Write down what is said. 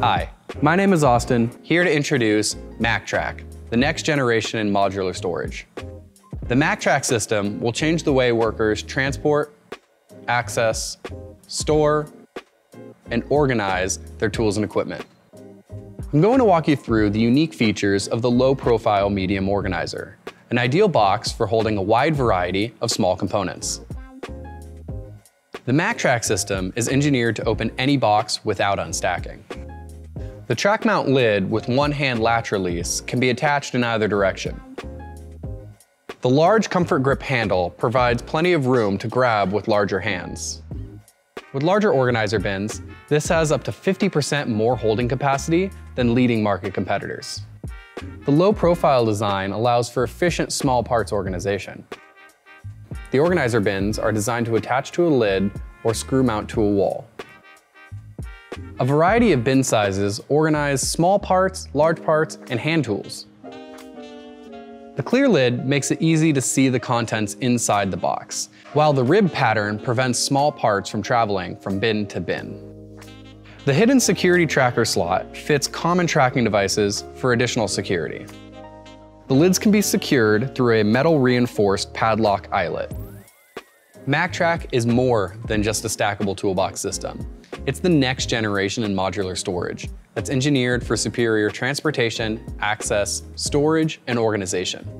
Hi, my name is Austin, here to introduce MAKTRAK, the next generation in modular storage. The MAKTRAK system will change the way workers transport, access, store, and organize their tools and equipment. I'm going to walk you through the unique features of the low-profile medium organizer, an ideal box for holding a wide variety of small components. The MAKTRAK system is engineered to open any box without unstacking. The track mount lid with one-hand latch release can be attached in either direction. The large comfort grip handle provides plenty of room to grab with larger hands. With larger organizer bins, this has up to 50% more holding capacity than leading market competitors. The low profile design allows for efficient small parts organization. The organizer bins are designed to attach to a lid or screw mount to a wall. A variety of bin sizes organize small parts, large parts, and hand tools. The clear lid makes it easy to see the contents inside the box, while the rib pattern prevents small parts from traveling from bin to bin. The hidden security tracker slot fits common tracking devices for additional security. The lids can be secured through a metal reinforced padlock eyelet. MAKTRAK is more than just a stackable toolbox system. It's the next generation in modular storage that's engineered for superior transportation, access, storage, and organization.